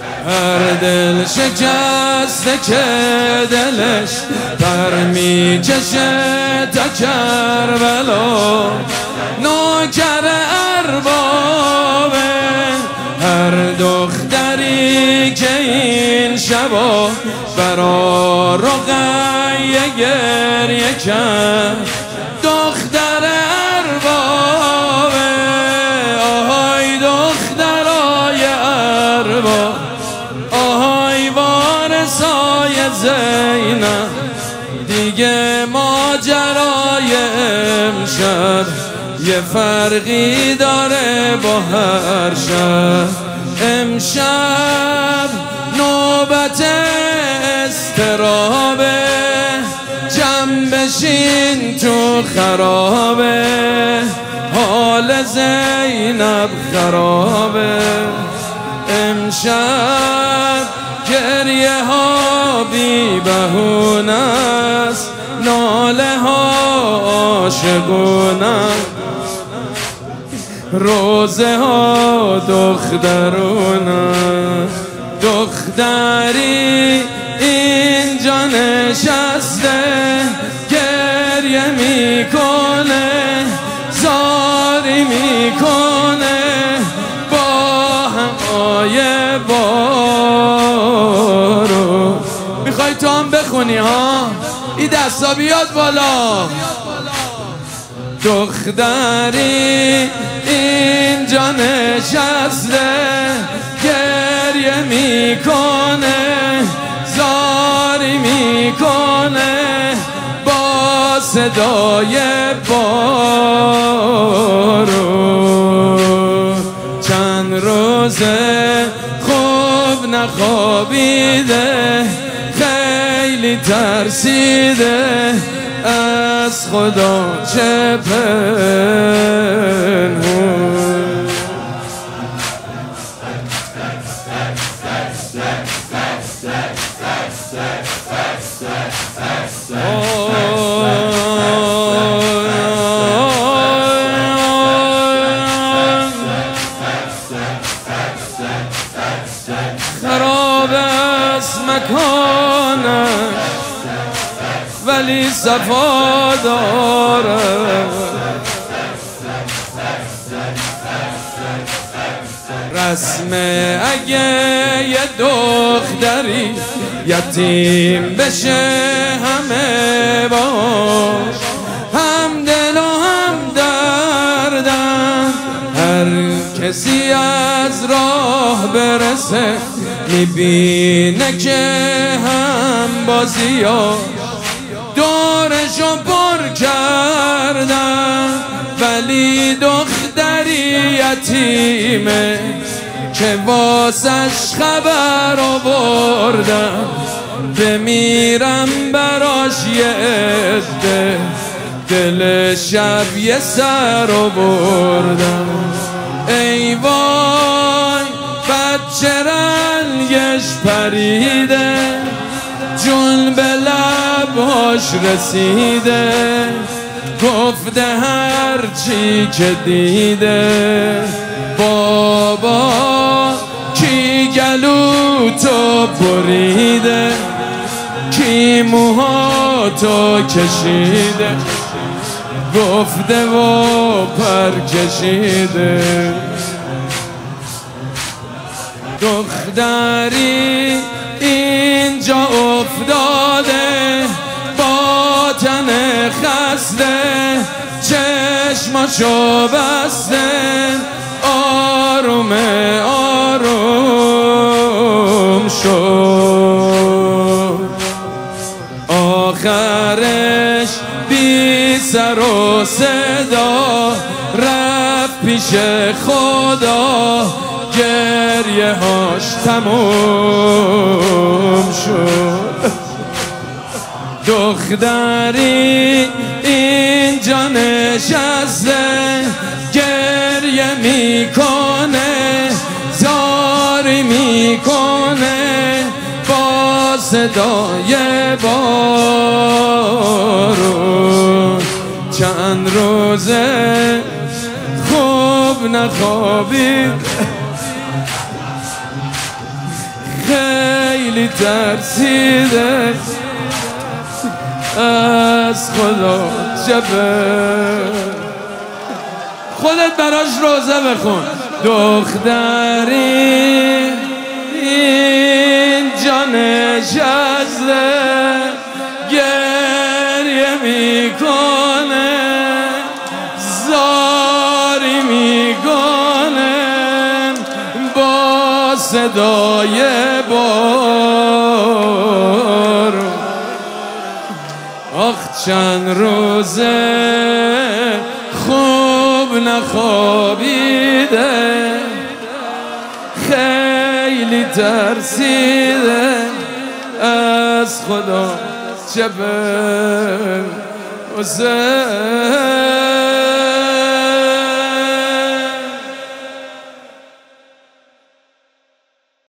هر دل شکسته که دلش پر می‌کشه تا کربلا. نوکر اربابه هر دختری که این شبا برا رقیه گریه کرد. وارسای زینب دیگه ماجرای امشب. یه فرقی داره با هر شب. امشب نوبت استرابه جمع بشین تو خرابه. حال زینب خرابه. امشب گریه ها بی بهونه است. ناله ها عاشقونه روزه ها دخترونه دختری اینجا نشسته گریه می‌کنه زاری می‌کنه. با همای بارو تو هم بخونی ها؟ این دستا بیاد بالا. دختری اینجا نشسته گریه می‌کنه زاری می‌کنه با صدای بارو. چند روزه خوب نخوابیده خیلی ترسیده از خدا چه پنهون؟ خراب است مکانش ولی صفا داره. رسمه اگه یه دختری یتیم بشه همه باش. هم دل و هم دردن هر کسی از راه برسه می‌بینه که هم بازیاش دورشو پر کردن ولی دختری یتیمه که واسش خبر آوردم. بمیرم براش یه عده دل شب یه سر آوردم. ای وای بچه رنگش پریده جون به لبهاش رسیده. گفته هر چی که دیده بابا کی گلو تو بریده؟ کی موها تو کشیده؟ گفته و پر کشیده. دختری چشماشو بسته آروم آروم شد آخرش بی سر و صدا رفت پیش خدا گریه هاش تموم شد. دختری نشسته گریه می‌کنه زاری می‌کنه با صدای بارون. چند روزه خوب نخوابید. خیلی ترسیده. از خدا جبه. خودت براش روزه بخون. دختری این جان نشسته گریه می‌کنه زاری می‌کنه با صدای بار آخ چند روزه خوب نخوابیده. خیلی ترسیده از خدا چه به